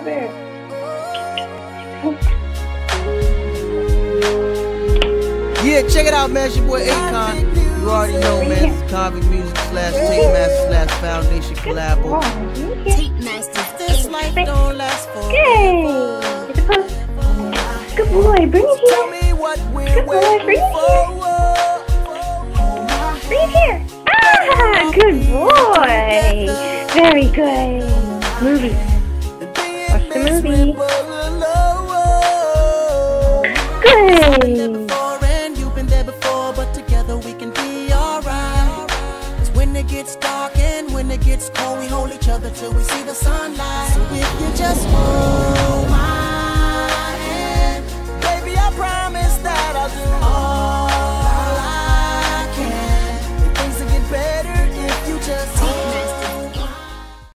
over there. Yeah, check it out, man. It's your boy Akon. You already know, man. It's Konvict Muzik slash Tape Master slash Foundation collabo. Tape masters. This life don't last Yay! forever. It's. Good boy, bring it Tell here. me what we're Good boy, waiting bring it for. Bring it here. Ah, good boy. Very good. Movie. Watch the movie. Good. Before and you've been there before, but together we can be alright. Cause when it gets dark and when it gets cold, we hold each other till we see the sunlight. So if you just hold my